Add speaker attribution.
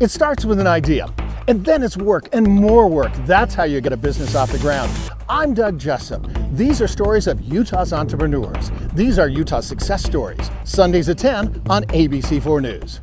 Speaker 1: It starts with an idea, and then it's work and more work. That's how you get a business off the ground. I'm Doug Jessop. These are stories of Utah's entrepreneurs. These are Utah success stories. Sundays at 10 on ABC4 News.